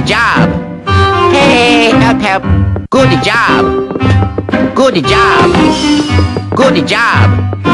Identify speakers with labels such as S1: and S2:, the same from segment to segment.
S1: Good job. Hey, help, help. Good job. Good job. Good job.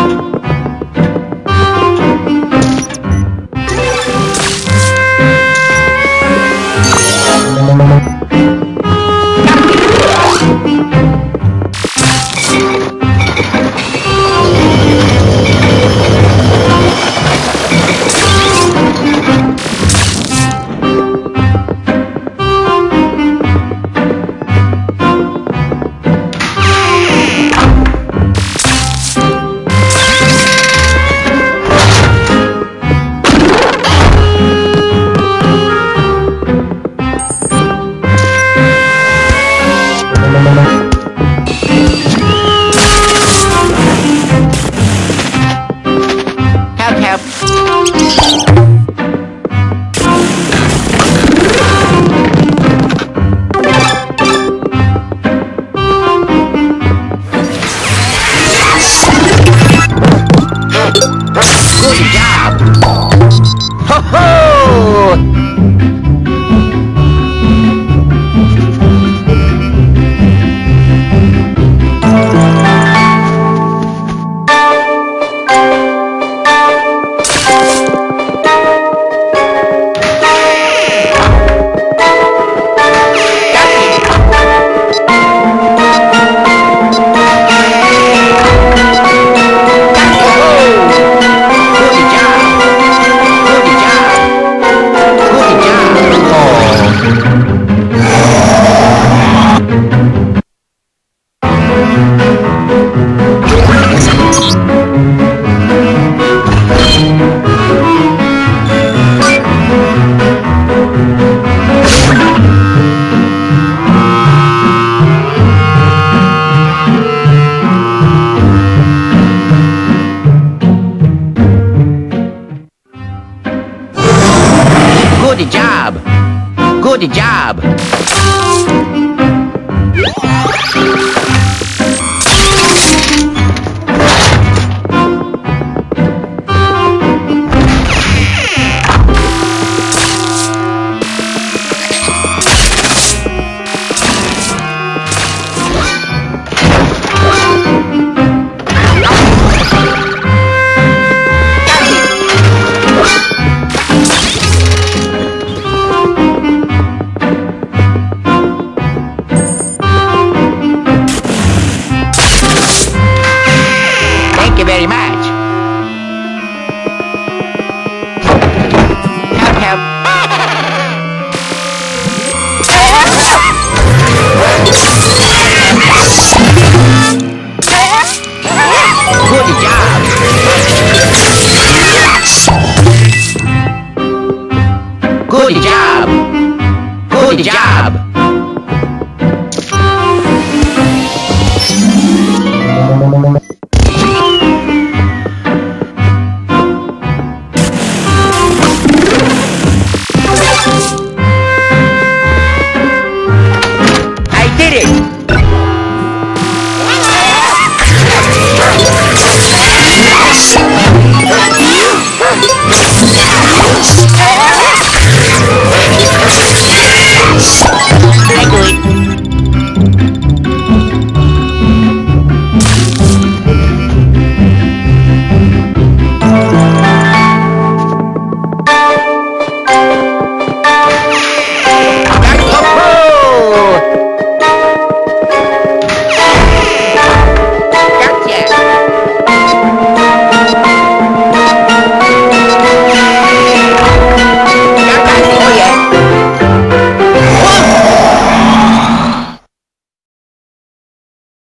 S1: Good job. Good job. Good job.